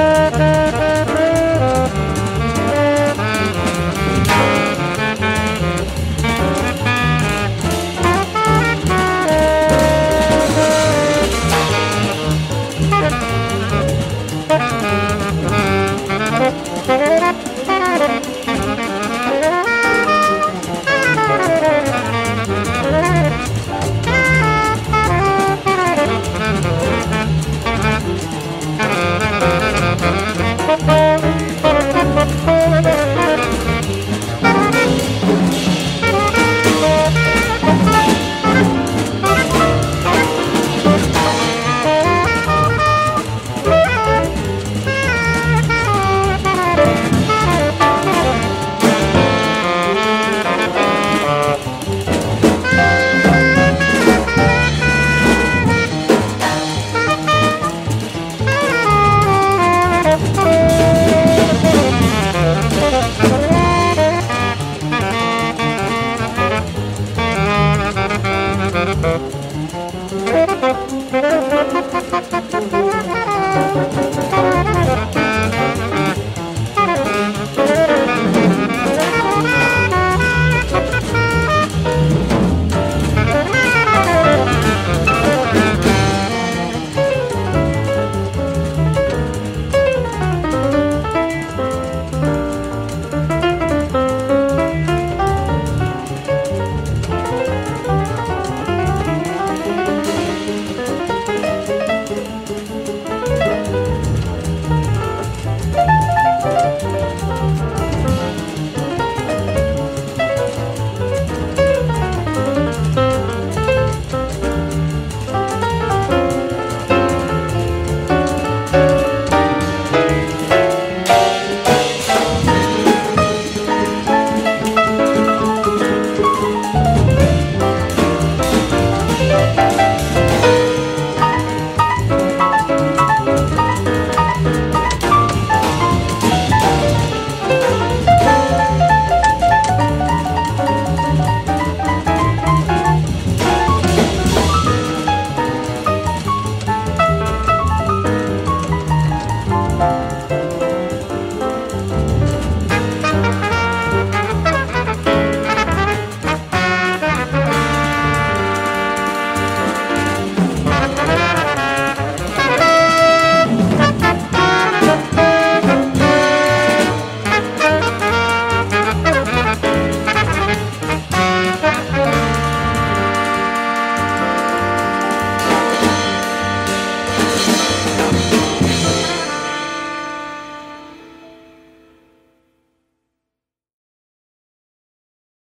Música Thank you.